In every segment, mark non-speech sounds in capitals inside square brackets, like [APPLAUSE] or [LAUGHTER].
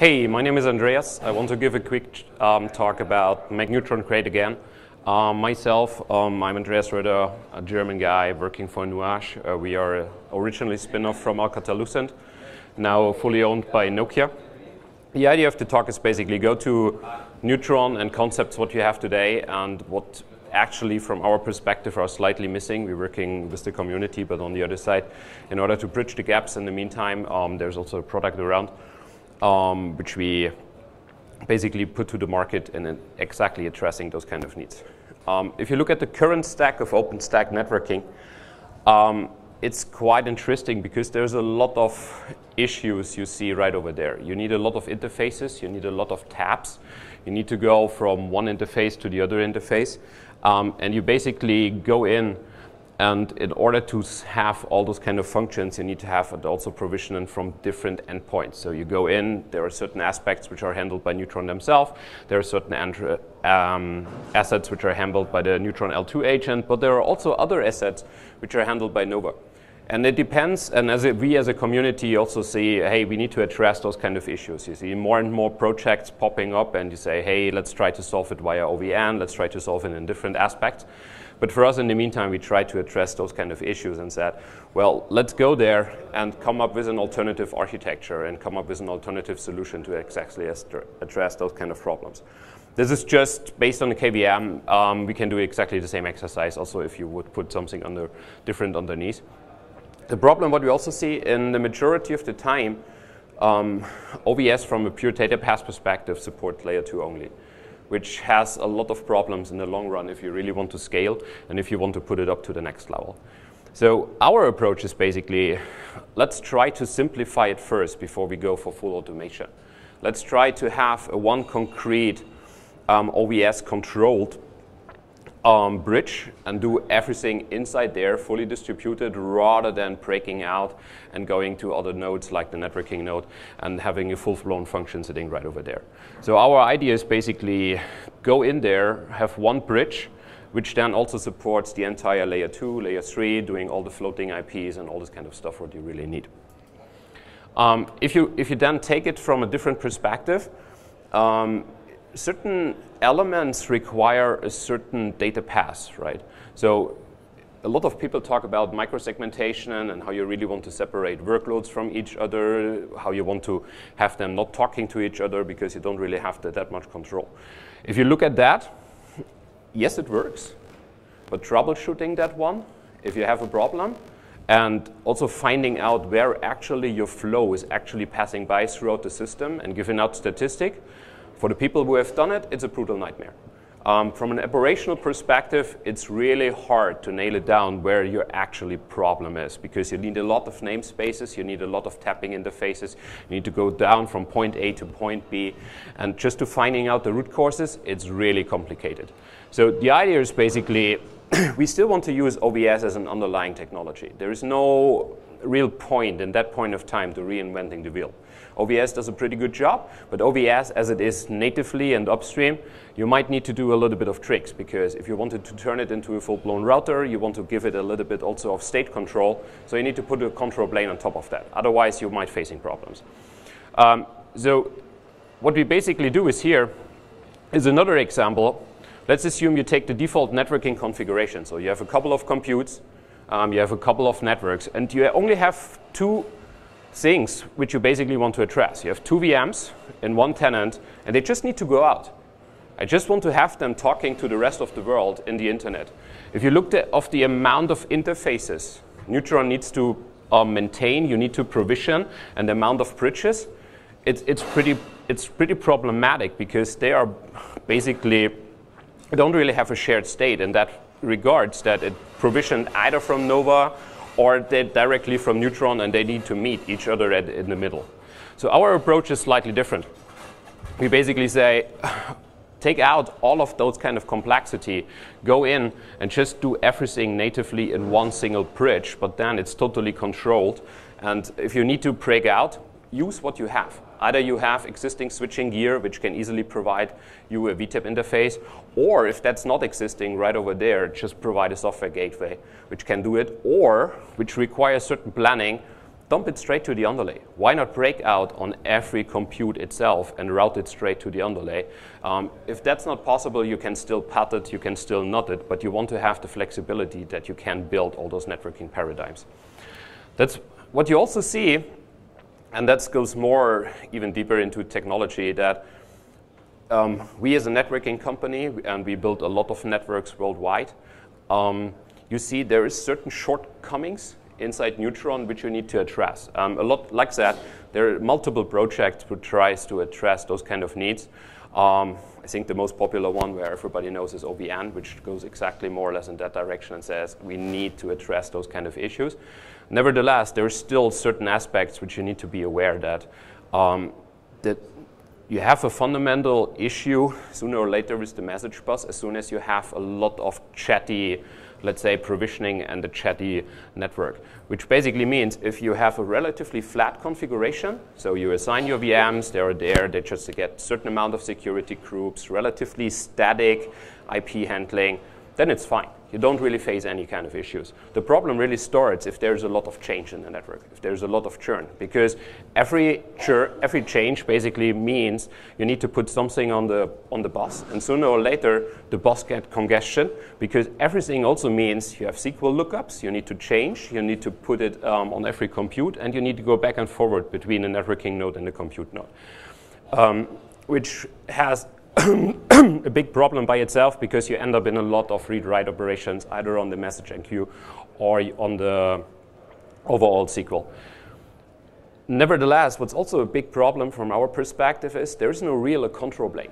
Hey, my name is Andreas. I want to give a quick um, talk about Make Neutron Great Again. Um, myself, um, I'm Andreas Röder, a German guy working for Nuage. Uh, we are originally spin-off from Alcatel-Lucent, now fully owned by Nokia. The idea of the talk is basically go to Neutron and concepts what you have today and what actually from our perspective are slightly missing. We're working with the community, but on the other side, in order to bridge the gaps in the meantime, um, there's also a product around um, which we basically put to the market and exactly addressing those kind of needs. Um, if you look at the current stack of OpenStack networking, um, it's quite interesting because there's a lot of issues you see right over there. You need a lot of interfaces, you need a lot of tabs, you need to go from one interface to the other interface, um, and you basically go in and in order to have all those kind of functions, you need to have it also provisioned from different endpoints. So you go in, there are certain aspects which are handled by Neutron themselves. There are certain um, assets which are handled by the Neutron L2 agent, but there are also other assets which are handled by Nova. And it depends, and as a, we as a community also see, hey, we need to address those kind of issues. You see more and more projects popping up, and you say, hey, let's try to solve it via OVN, let's try to solve it in different aspects. But for us, in the meantime, we tried to address those kind of issues and said, well, let's go there and come up with an alternative architecture and come up with an alternative solution to exactly address those kind of problems. This is just based on the KVM. Um, we can do exactly the same exercise also if you would put something under different underneath. The problem, what we also see in the majority of the time, um, OVS from a pure data path perspective supports layer 2 only which has a lot of problems in the long run if you really want to scale and if you want to put it up to the next level. So our approach is basically, let's try to simplify it first before we go for full automation. Let's try to have a one concrete um, OVS controlled um, bridge and do everything inside there fully distributed rather than breaking out and going to other nodes like the networking node and having a full-blown function sitting right over there. So our idea is basically go in there, have one bridge, which then also supports the entire layer 2, layer 3, doing all the floating IPs and all this kind of stuff what you really need. Um, if, you, if you then take it from a different perspective, um, certain elements require a certain data path, right? So a lot of people talk about microsegmentation and how you really want to separate workloads from each other, how you want to have them not talking to each other because you don't really have that much control. If you look at that, yes, it works, but troubleshooting that one, if you have a problem, and also finding out where actually your flow is actually passing by throughout the system and giving out statistic, for the people who have done it, it's a brutal nightmare. Um, from an operational perspective, it's really hard to nail it down where your actually problem is because you need a lot of namespaces, you need a lot of tapping interfaces, you need to go down from point A to point B, and just to finding out the root causes, it's really complicated. So the idea is basically [CLEARS THROAT] we still want to use OVS as an underlying technology. There is no real point in that point of time to reinventing the wheel. OVS does a pretty good job, but OVS, as it is natively and upstream, you might need to do a little bit of tricks because if you wanted to turn it into a full-blown router, you want to give it a little bit also of state control, so you need to put a control plane on top of that. Otherwise, you might facing problems. Um, so what we basically do is here is another example. Let's assume you take the default networking configuration. So you have a couple of computes, um, you have a couple of networks, and you only have two things which you basically want to address. You have two VMs in one tenant, and they just need to go out. I just want to have them talking to the rest of the world in the internet. If you look at of the amount of interfaces Neutron needs to uh, maintain, you need to provision, and the amount of bridges, it's, it's, pretty, it's pretty problematic because they are basically don't really have a shared state in that regards that it provisioned either from Nova or they're directly from Neutron and they need to meet each other at, in the middle. So our approach is slightly different. We basically say, [SIGHS] take out all of those kind of complexity, go in and just do everything natively in one single bridge, but then it's totally controlled. And if you need to break out, use what you have. Either you have existing switching gear, which can easily provide you a VTEP interface, or if that's not existing right over there, just provide a software gateway, which can do it, or which requires certain planning, dump it straight to the underlay. Why not break out on every compute itself and route it straight to the underlay? Um, if that's not possible, you can still path it, you can still NAT it, but you want to have the flexibility that you can build all those networking paradigms. That's what you also see, and that goes more even deeper into technology, that um, we as a networking company, and we build a lot of networks worldwide, um, you see there is certain shortcomings inside Neutron which you need to address. Um, a lot like that, there are multiple projects which tries to address those kind of needs. Um, I think the most popular one where everybody knows is OVN, which goes exactly more or less in that direction and says we need to address those kind of issues. Nevertheless, there are still certain aspects which you need to be aware that um, that you have a fundamental issue sooner or later with the message bus as soon as you have a lot of chatty let's say, provisioning and a chatty network, which basically means if you have a relatively flat configuration, so you assign your VMs, they're there, they just get certain amount of security groups, relatively static IP handling, then it's fine you don't really face any kind of issues. The problem really starts if there's a lot of change in the network, if there's a lot of churn, because every churn, every change basically means you need to put something on the on the bus, and sooner or later the bus gets congestion because everything also means you have SQL lookups, you need to change, you need to put it um, on every compute, and you need to go back and forward between the networking node and the compute node, um, which has [COUGHS] a big problem by itself because you end up in a lot of read-write operations either on the message queue or on the overall SQL. Nevertheless, what's also a big problem from our perspective is there's no real control plane.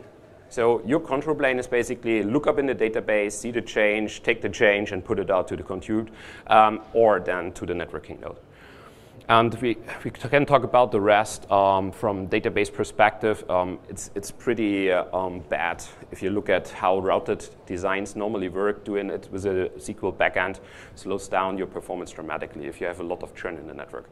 So your control plane is basically look up in the database, see the change, take the change, and put it out to the compute, um, or then to the networking node. And we, we can talk about the rest um, from database perspective. Um, it's, it's pretty uh, um, bad if you look at how routed designs normally work. Doing it with a SQL backend slows down your performance dramatically if you have a lot of churn in the network.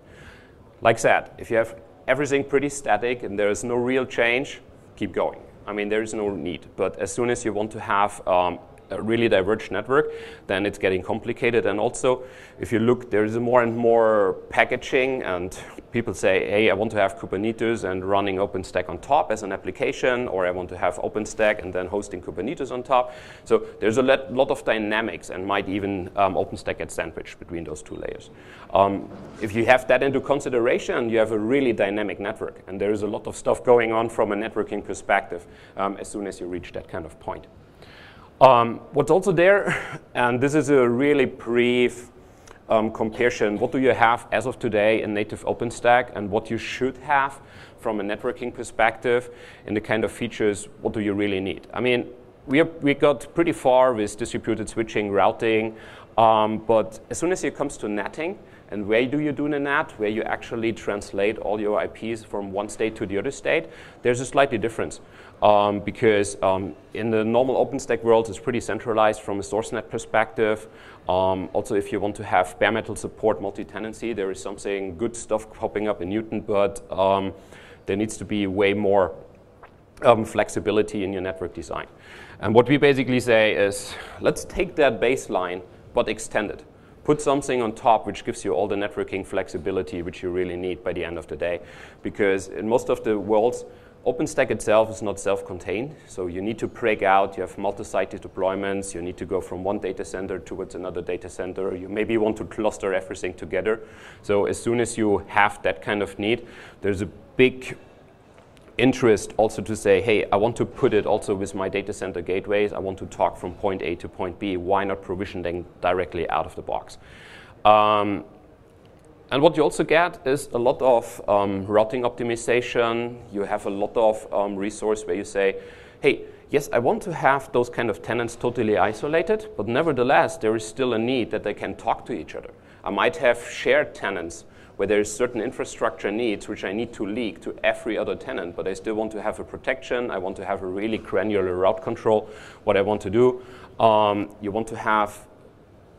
Like said, if you have everything pretty static and there is no real change, keep going. I mean, there is no need. But as soon as you want to have um, a really diverged network, then it's getting complicated. And also, if you look, there is more and more packaging, and people say, hey, I want to have Kubernetes and running OpenStack on top as an application, or I want to have OpenStack and then hosting Kubernetes on top. So there's a lot of dynamics, and might even um, OpenStack get sandwiched between those two layers. Um, if you have that into consideration, you have a really dynamic network, and there is a lot of stuff going on from a networking perspective um, as soon as you reach that kind of point. Um, what's also there, [LAUGHS] and this is a really brief um, comparison, what do you have as of today in native OpenStack and what you should have from a networking perspective and the kind of features, what do you really need? I mean, we, we got pretty far with distributed switching, routing, um, but as soon as it comes to netting, and where do you do the NAT? Where you actually translate all your IPs from one state to the other state? There's a slightly difference um, because um, in the normal OpenStack world, it's pretty centralized from a source NAT perspective. Um, also, if you want to have bare metal support multi-tenancy, there is something good stuff popping up in Newton, but um, there needs to be way more um, flexibility in your network design. And what we basically say is, let's take that baseline, but extend it put something on top which gives you all the networking flexibility which you really need by the end of the day. Because in most of the worlds, OpenStack itself is not self-contained, so you need to break out, you have multi-site deployments, you need to go from one data center towards another data center, you maybe want to cluster everything together. So as soon as you have that kind of need, there's a big interest also to say, hey, I want to put it also with my data center gateways. I want to talk from point A to point B. Why not provision them directly out of the box? Um, and what you also get is a lot of um, routing optimization. You have a lot of um, resource where you say, hey, yes, I want to have those kind of tenants totally isolated, but nevertheless, there is still a need that they can talk to each other. I might have shared tenants where there is certain infrastructure needs which I need to leak to every other tenant, but I still want to have a protection. I want to have a really granular route control, what I want to do. Um, you want to have,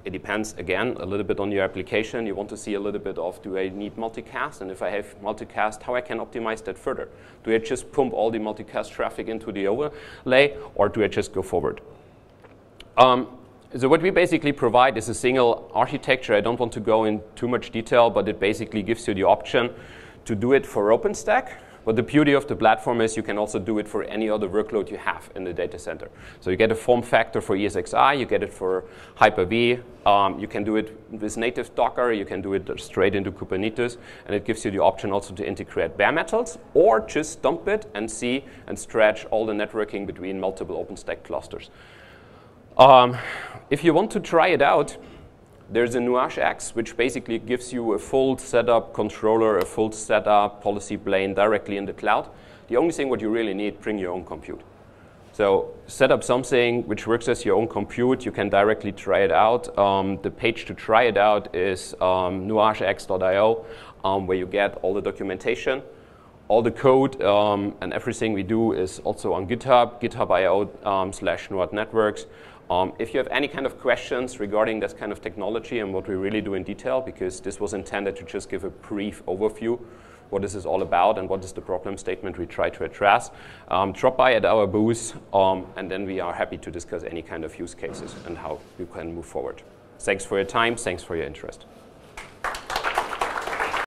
it depends again a little bit on your application. You want to see a little bit of do I need multicast? And if I have multicast, how I can optimize that further? Do I just pump all the multicast traffic into the overlay or do I just go forward? Um, so what we basically provide is a single architecture. I don't want to go in too much detail, but it basically gives you the option to do it for OpenStack. But the beauty of the platform is you can also do it for any other workload you have in the data center. So you get a form factor for ESXi, you get it for Hyper-V, um, you can do it with native Docker, you can do it straight into Kubernetes, and it gives you the option also to integrate bare metals or just dump it and see and stretch all the networking between multiple OpenStack clusters. Um, if you want to try it out, there's a Nuage X, which basically gives you a full setup controller, a full setup policy plane directly in the cloud. The only thing what you really need, bring your own compute. So set up something which works as your own compute. You can directly try it out. Um, the page to try it out is um, nuagex.io, um, where you get all the documentation. All the code um, and everything we do is also on GitHub, github.io um, slash Networks. Um, if you have any kind of questions regarding this kind of technology and what we really do in detail, because this was intended to just give a brief overview, what this is all about and what is the problem statement we try to address, um, drop by at our booth, um, and then we are happy to discuss any kind of use cases and how you can move forward. Thanks for your time. Thanks for your interest.